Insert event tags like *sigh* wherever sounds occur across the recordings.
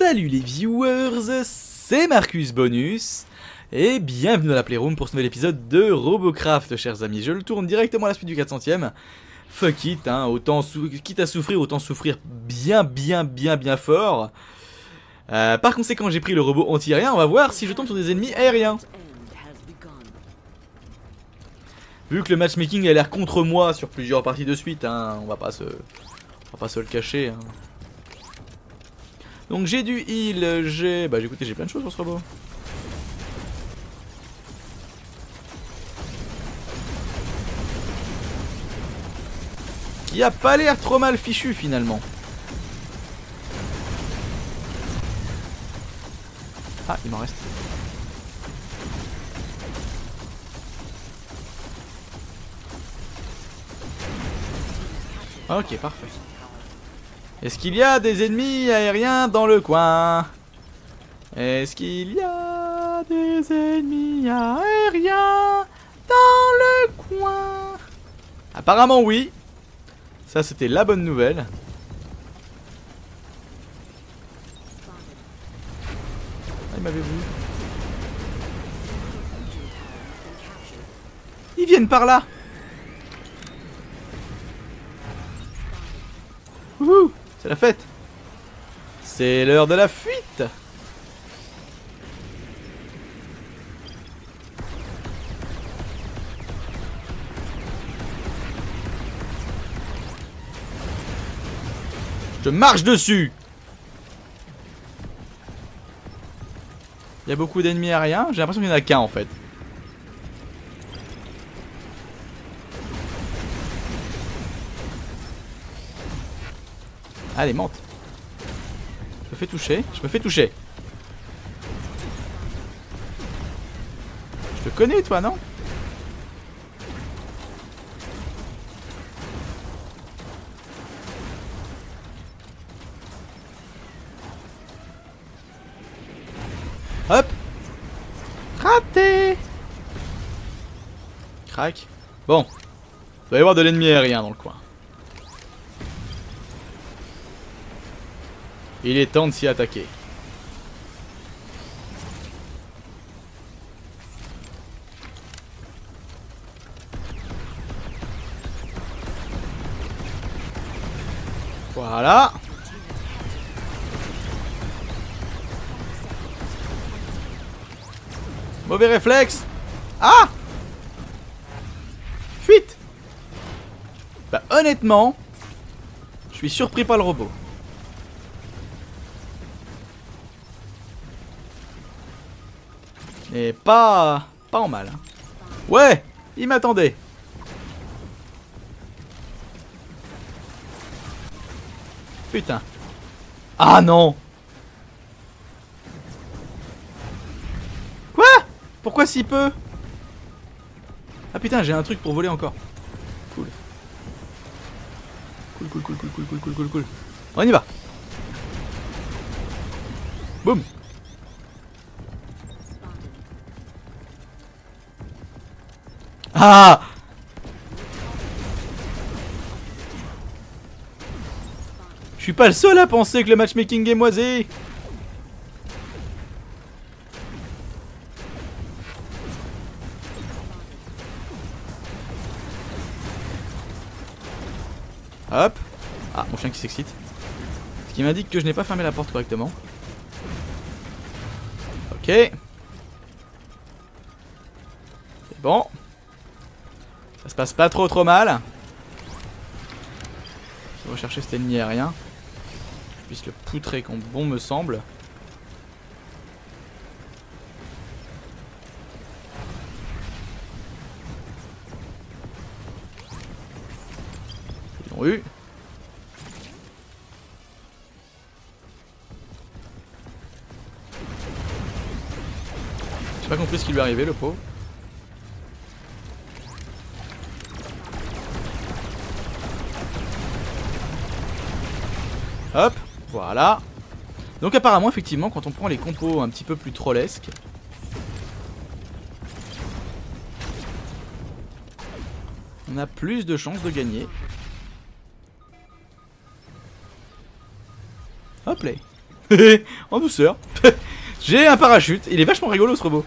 Salut les viewers, c'est Marcus Bonus et bienvenue dans la Playroom pour ce nouvel épisode de Robocraft chers amis. Je le tourne directement à la suite du 400ème. Fuck it, hein, autant quitte à souffrir, autant souffrir bien bien bien bien fort. Euh, par conséquent j'ai pris le robot anti-aérien, on va voir si je tombe sur des ennemis aériens. Vu que le matchmaking a l'air contre moi sur plusieurs parties de suite, hein, on va pas se, on va pas se le cacher. Hein. Donc j'ai du heal, j'ai... Bah écoutez, j'ai plein de choses sur ce robot. Qui a pas l'air trop mal fichu finalement. Ah, il m'en reste. Ok, parfait. Est-ce qu'il y a des ennemis aériens dans le coin? Est-ce qu'il y a des ennemis aériens dans le coin? Apparemment oui. Ça c'était la bonne nouvelle. Ah, il m'avait vu. Ils viennent par là Wouhou c'est la fête. C'est l'heure de la fuite. Je marche dessus. Il y a beaucoup d'ennemis aériens, j'ai l'impression qu'il n'y en a qu'un en fait. Allez, monte. Je me fais toucher. Je me fais toucher. Je te connais, toi, non? Hop Raté Crac. Bon. Il va y avoir de l'ennemi aérien dans le coin. Il est temps de s'y attaquer. Voilà. Mauvais réflexe. Ah Fuite Bah honnêtement, je suis surpris par le robot. Et pas... pas en mal. Hein. Ouais Il m'attendait Putain. Ah non Quoi? Pourquoi si peu? Ah putain, j'ai un truc pour voler encore. Cool. Cool, cool, cool, cool, cool, cool, cool, cool. On y va. Boum Ah Je suis pas le seul à penser que le matchmaking est moisi Hop Ah, mon chien qui s'excite. Ce qui m'indique que je n'ai pas fermé la porte correctement. Ok. C'est bon. Ça se passe pas trop trop mal. Je vais rechercher cet ennemi aérien. Je puisse le poutrer comme bon me semble. Ils l'ont eu. J'ai pas compris ce qui lui est arrivé le pauvre. Hop, voilà. Donc apparemment, effectivement, quand on prend les compos un petit peu plus trollesques, on a plus de chances de gagner. Hop là. *laughs* en douceur. *laughs* J'ai un parachute. Il est vachement rigolo ce robot.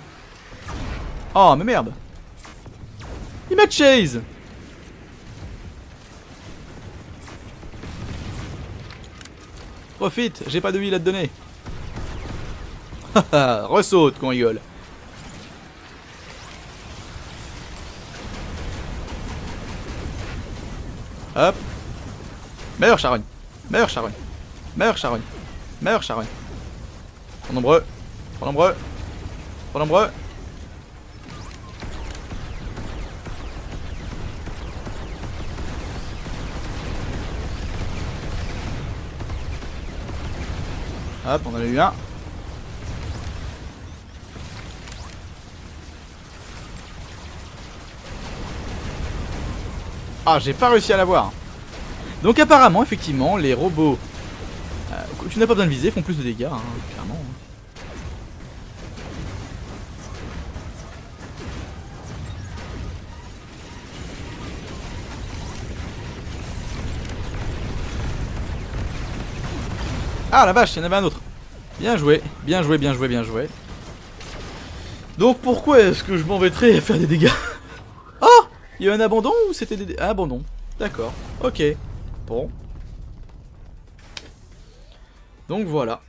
Oh, mais merde. Il m'a chase. Profite, j'ai pas de huile à te donner. *laughs* Ressaute qu'on rigole. Hop. Meurs, charogne. Meurs, charogne. Meurs, charogne. Meurs, charogne. Trop nombreux. Trop nombreux. Trop nombreux. On en a eu un. Ah, j'ai pas réussi à l'avoir. Donc apparemment, effectivement, les robots, euh, tu n'as pas besoin de viser, font plus de dégâts, hein, clairement. Ah la vache, il y en avait un autre. Bien joué, bien joué, bien joué, bien joué. Donc pourquoi est-ce que je m'embêterais à faire des dégâts Oh *laughs* Il y a un abandon ou c'était des... Un abandon. D'accord, ok. Bon. Donc voilà.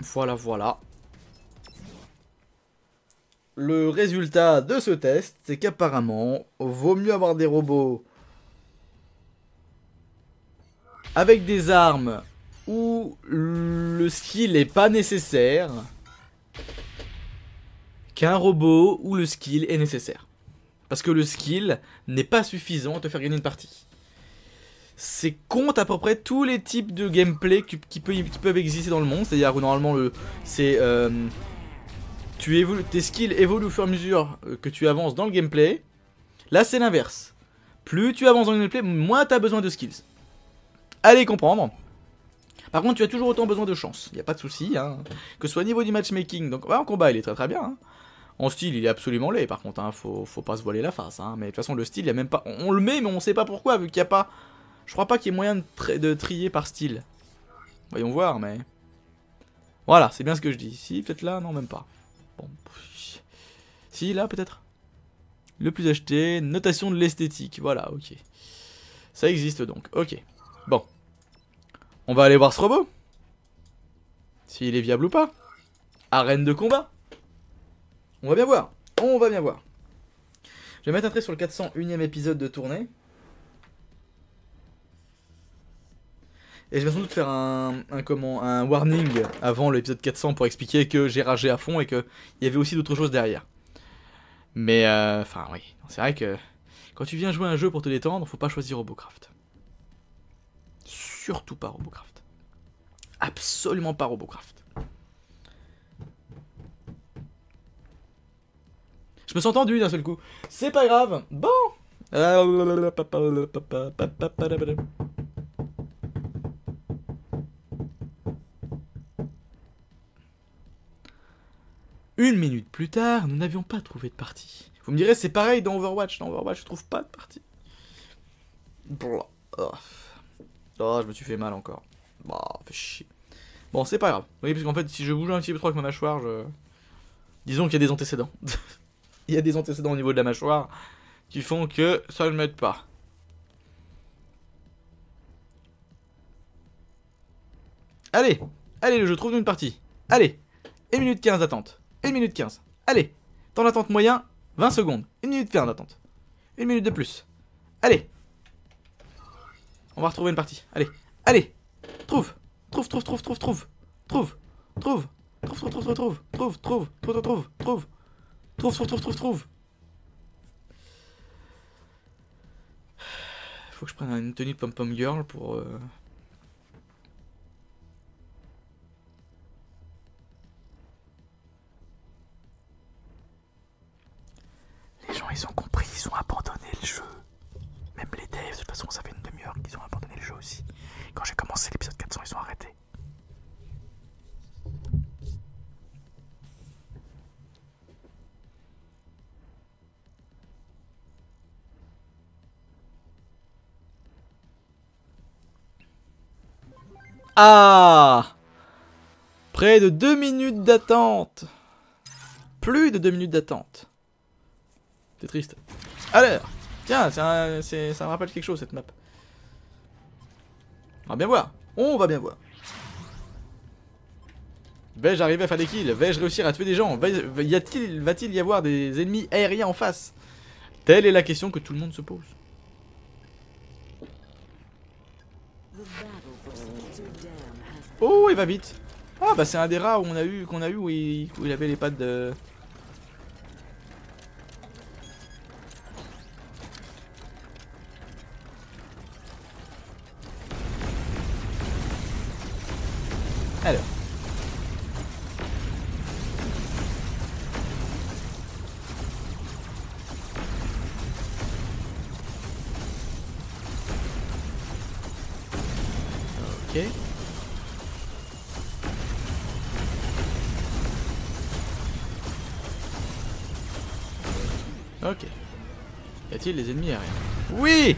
Voilà, voilà. Le résultat de ce test, c'est qu'apparemment, vaut mieux avoir des robots avec des armes où le skill n'est pas nécessaire qu'un robot où le skill est nécessaire. Parce que le skill n'est pas suffisant à te faire gagner une partie. C'est compte à peu près tous les types de gameplay qui, peuvent exister dans le monde. C'est-à-dire normalement le c'est euh, tu tes skills évoluent au fur et à mesure euh, que tu avances dans le gameplay. Là c'est l'inverse. Plus tu avances dans le gameplay, moins tu as besoin de skills. Allez comprendre. Par contre, tu as toujours autant besoin de chance. Il n'y a pas de souci. Hein. Que ce soit au niveau du matchmaking. Donc, en combat, il est très très bien. Hein. En style, il est absolument laid. Par contre, hein, faut, pas se voiler la face. Hein. Mais de toute façon, le style, il y a même pas. On, le met, mais on sait pas pourquoi, vu qu'il n'y a pas. Je crois pas qu'il y ait moyen de, de trier par style. Voyons voir, mais. Voilà, c'est bien ce que je dis. Si, peut-être là, non, même pas. Bon. Si, là, peut-être. Le plus acheté, notation de l'esthétique. Voilà, ok. Ça existe donc. Ok. Bon. On va aller voir ce robot. S'il est viable ou pas. Arène de combat. On va bien voir. On va bien voir. Je vais mettre un trait sur le 401ème épisode de tournée. Et je vais sans doute faire un, warning avant l'épisode 400 pour expliquer que j'ai ragé à fond et qu'il y avait aussi d'autres choses derrière. Mais, euh, enfin, oui. C'est vrai que quand tu viens jouer un jeu pour te détendre, faut pas choisir Robocraft surtout pas Robocraft. Absolument pas Robocraft. Je me suis entendu d'un seul coup. C'est pas grave. Bon. Une minute plus tard, nous n'avions pas trouvé de partie. Vous me direz, c'est pareil dans Overwatch. Dans Overwatch, je trouve pas de partie. Oh, je me suis fait mal encore. Bah, fait chier. Bon, c'est pas grave. Oui, parce qu'en fait, si je bouge un petit peu trop avec ma mâchoire, je... Disons qu'il y a des antécédents. *laughs* Il y a des antécédents au niveau de la mâchoire qui font que ça ne m'aide pas. Allez Allez, je trouve une partie. Allez 1 minute 15 d'attente. 1 minute 15. Allez Temps d'attente moyen, 20 secondes. 1 minute 15 d'attente. 1 minute de plus. Allez on va retrouver une partie. Allez, allez Trouve Trouve, trouve, trouve, trouve, trouve Trouve Trouve Trouve, trouve, trouve, trouve, trouve Trouve, trouve, trouve, trouve, trouve Trouve Trouve, trouve, trouve, Faut que je prenne une tenue de pom-pom girl pour... Euh... Les gens, ils ont compris, ils ont abandonné le jeu. Même les devs, de toute façon, ça fait une demi-heure qu'ils ont abandonné le jeu Quand j'ai commencé l'épisode 400, ils ont arrêté. Ah Près de 2 minutes d'attente. Plus de 2 minutes d'attente. C'est triste. Alors, tiens, ça me rappelle quelque chose cette map. On va bien voir. On va bien voir. Vais-je arriver à faire des kills? Vais-je réussir à tuer des gens? Va-t-il y avoir des ennemis aériens en face? Telle est la question que tout le monde se pose. Oh, il va vite. Ah bah c'est un des rats où on a eu qu'on a eu où il, où il avait les pattes de Ok. Y a-t-il des ennemis aériens Oui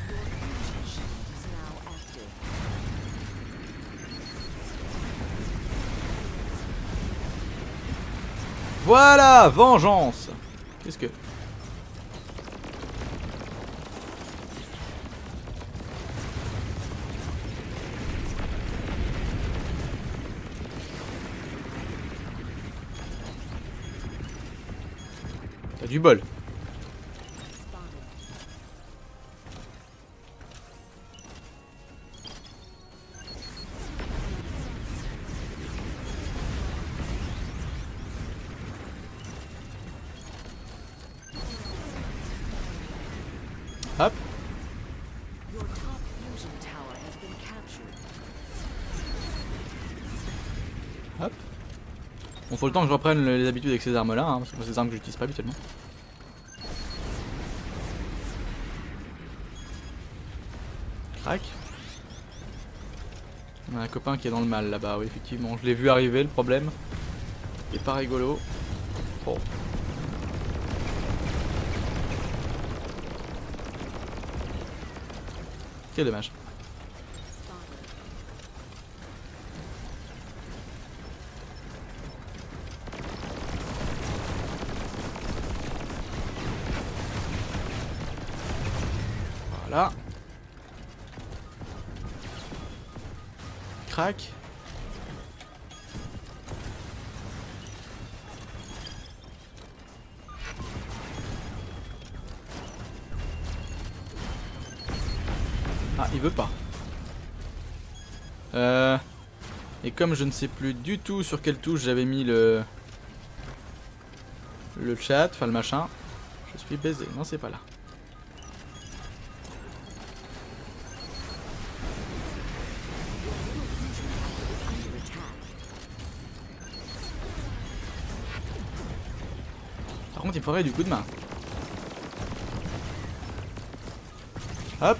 Voilà Vengeance Qu'est-ce que... T'as du bol. Hop. Hop. Bon, faut le temps que je reprenne les habitudes avec ces armes là, hein, parce que c'est des armes que j'utilise pas habituellement. Crac. On a un copain qui est dans le mal là-bas, oui, effectivement. Je l'ai vu arriver, le problème. Il est pas rigolo. Oh. Quel dommage. Voilà. Crac. Pas. Euh... Et comme je ne sais plus du tout sur quelle touche j'avais mis le... Le chat, enfin le machin, je suis baisé. Non, c'est pas là. Par contre, il faudrait du coup de main. Hop.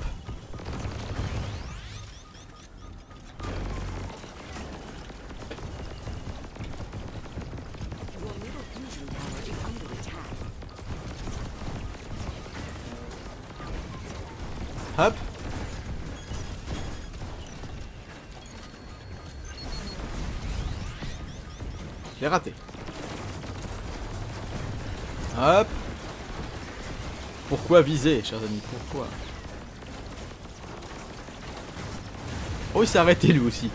Hop. Pourquoi viser, chers amis? Pourquoi? Oh, il s'est arrêté lui aussi.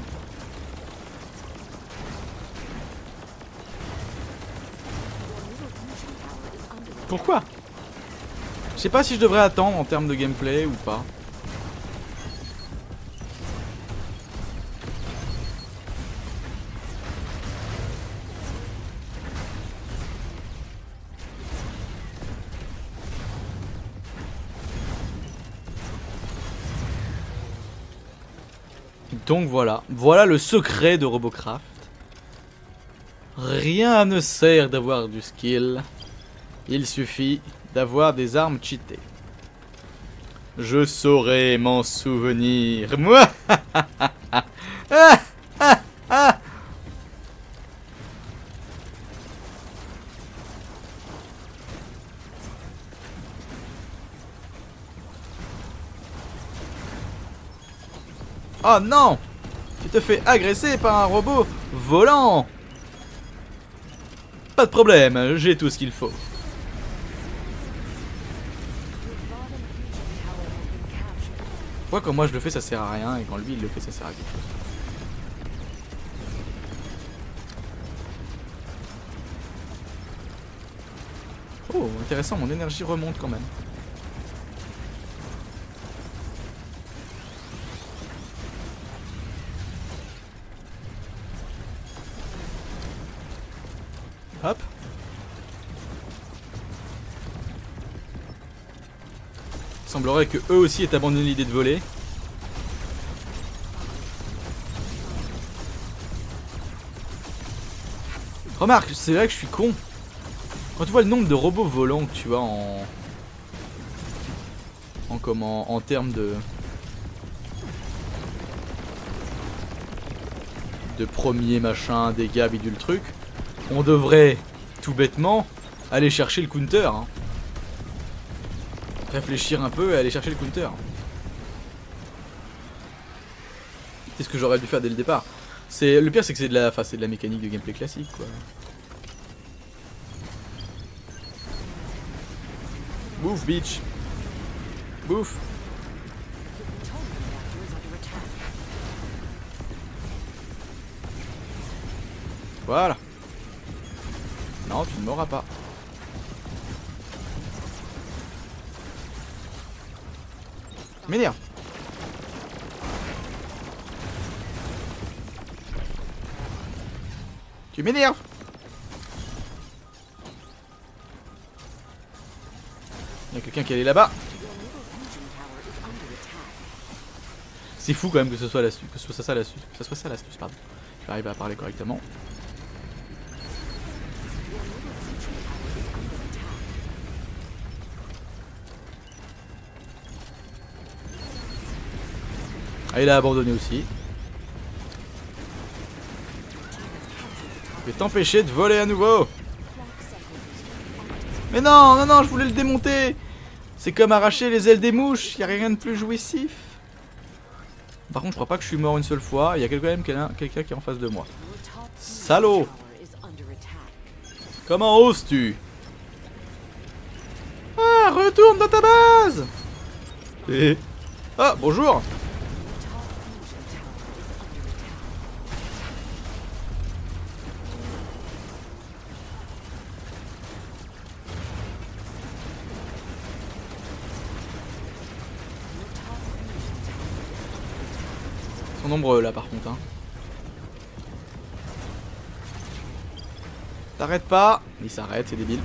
Pourquoi? Je sais pas si je devrais attendre en termes de gameplay ou pas. Donc voilà, voilà le secret de Robocraft. Rien ne sert d'avoir du skill. Il suffit d'avoir des armes cheatées. Je saurais m'en souvenir. *laughs* Moi Oh non Tu te fais agresser par un robot volant Pas de problème, j'ai tout ce qu'il faut. Pourquoi quand moi je le fais ça sert à rien et quand lui il le fait ça sert à quelque chose? Oh intéressant, mon énergie remonte quand même. Hop. Il semblerait que eux aussi aient abandonné l'idée de voler. Remarque, c'est vrai que je suis con. Quand tu vois le nombre de robots volants que tu as en... En comment... En termes de... De premier machin, dégâts, bidule truc on devrait, tout bêtement, aller chercher le counter. Hein. Réfléchir un peu et aller chercher le counter. C'est ce que j'aurais dû faire dès le départ. C'est le pire, c'est que c'est de la, de la mécanique de gameplay classique, quoi. Bouffe, bitch. Bouffe. Voilà. Non, tu ne m'auras pas. M'énerve. Tu m'énerves. Il y a quelqu'un qui est là-bas. C'est fou quand même que ce soit l'astuce, que ce soit ça l'astuce, que ce soit ça l'astuce, pardon. J'arrive à parler correctement. Ah, il a abandonné aussi. Je vais t'empêcher de voler à nouveau. Mais non, non, non, je voulais le démonter. C'est comme arracher les ailes des mouches. Il a rien de plus jouissif. Par contre, je crois pas que je suis mort une seule fois. Il y a quand même quelqu'un qui est en face de moi. Salaud Comment oses-tu? Ah, retourne dans ta base Et... Ah, bonjour nombreux là par contre. Hein. T'arrêtes pas Il s'arrête, c'est débile.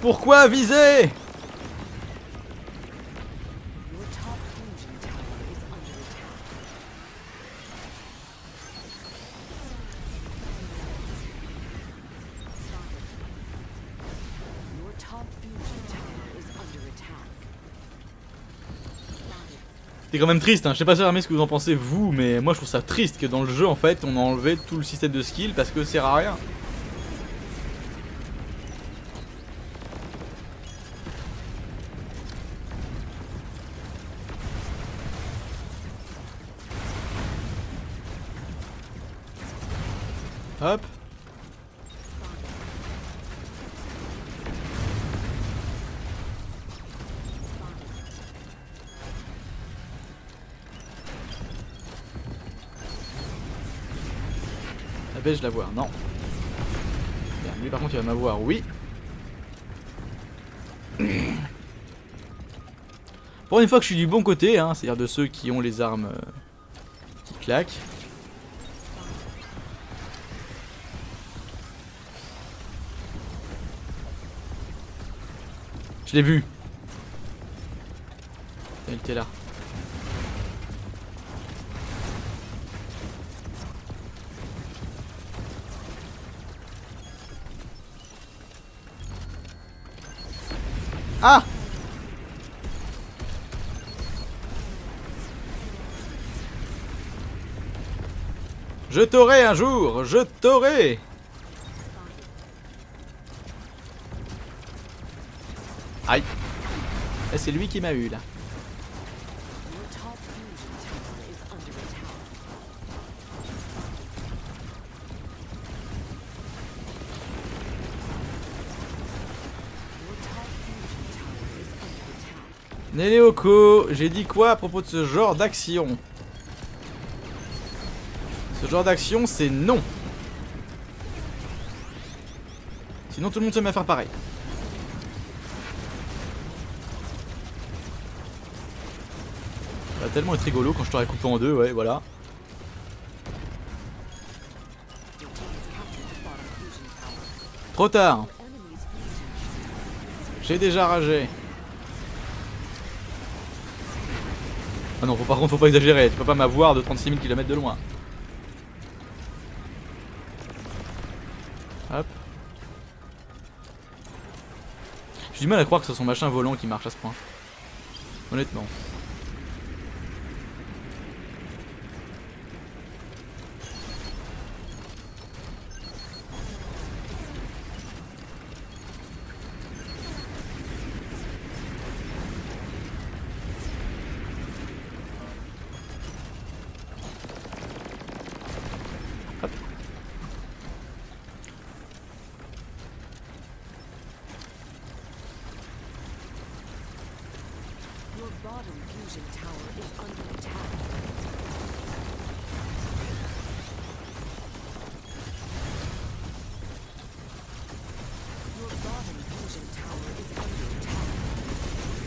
Pourquoi viser? C'est quand même triste, hein. je sais pas ce que vous en pensez vous, mais moi je trouve ça triste que dans le jeu en fait on a enlevé tout le système de skill parce que ça sert à rien. Je la voir Non. lui par contre il va m'avoir, oui. Pour une fois que je suis du bon côté, hein, c'est-à-dire de ceux qui ont les armes euh, qui claquent. Je l'ai vu. Il était là. Ah. Je t'aurai un jour, je t'aurai. Aïe. Eh, c'est lui qui m'a eu là. Néléoko, j'ai dit quoi à propos de ce genre d'action? Ce genre d'action, c'est non. Sinon tout le monde se met à faire pareil. Ça va tellement être rigolo quand je t'aurais coupé en deux, ouais, voilà. Trop tard. J'ai déjà ragé. Ah non, par contre, faut pas exagérer. Tu peux pas m'avoir de 36 000 km de loin. Hop. J'ai du mal à croire que ce son machin volant qui marche à ce point. Honnêtement.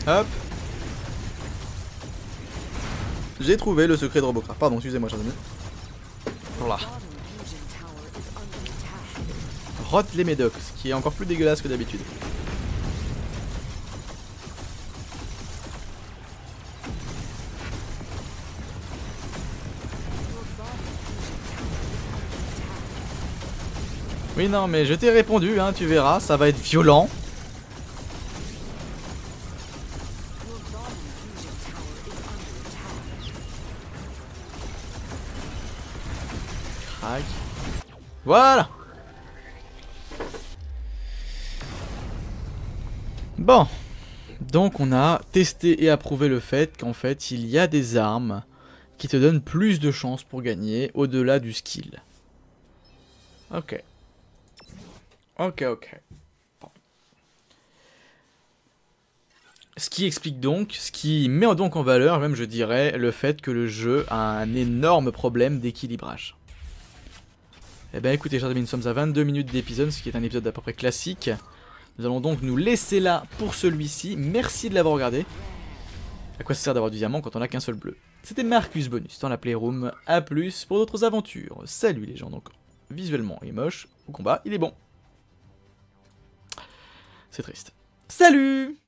Hop. J'ai trouvé le secret de Robocraft. Pardon, excusez-moi, chers amis. Voilà. Rotte les médocs, ce qui est encore plus dégueulasse que d'habitude. Oui, non, mais je t'ai répondu, hein, tu verras, ça va être violent. Crac. Voilà Bon. Donc on a testé et approuvé le fait qu'en fait il y a des armes qui te donnent plus de chances pour gagner au-delà du skill. Ok. Ok, ok. Bon. Ce qui explique donc, ce qui met donc en valeur, même je dirais, le fait que le jeu a un énorme problème d'équilibrage. Eh bien écoutez, chers amis, nous sommes à 22 minutes d'épisode, ce qui est un épisode d'à peu près classique. Nous allons donc nous laisser là pour celui-ci. Merci de l'avoir regardé. À quoi ça sert d'avoir du diamant quand on n'a qu'un seul bleu? C'était Marcus Bonus dans la Playroom. A plus pour d'autres aventures. Salut les gens, donc visuellement il est moche, au combat il est bon. C'est triste. Salut